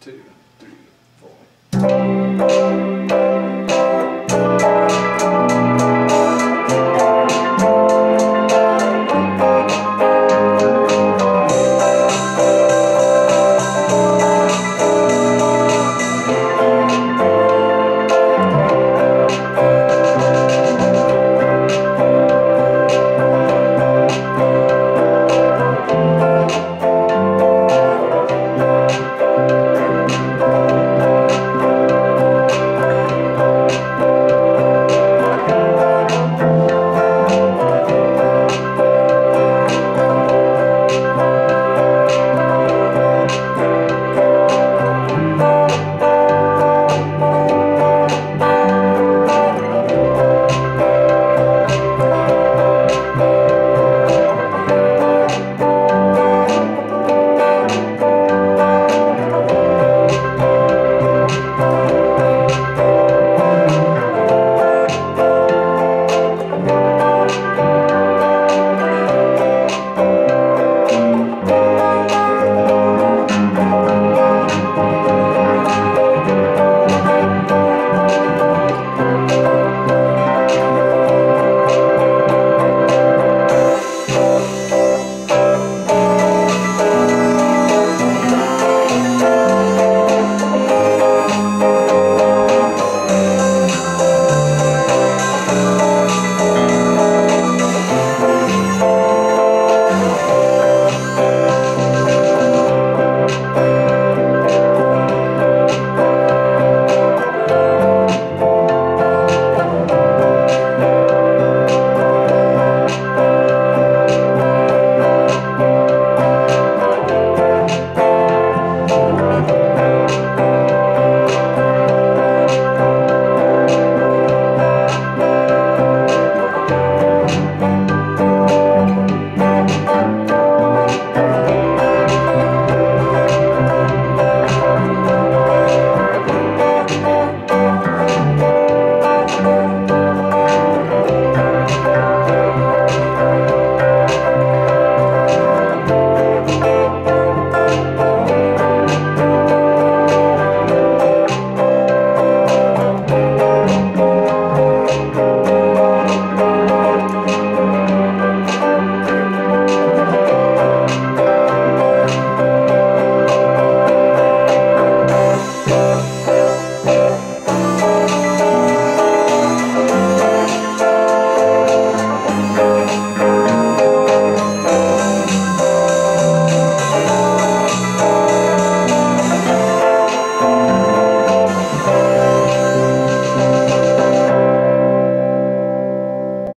two, three, four.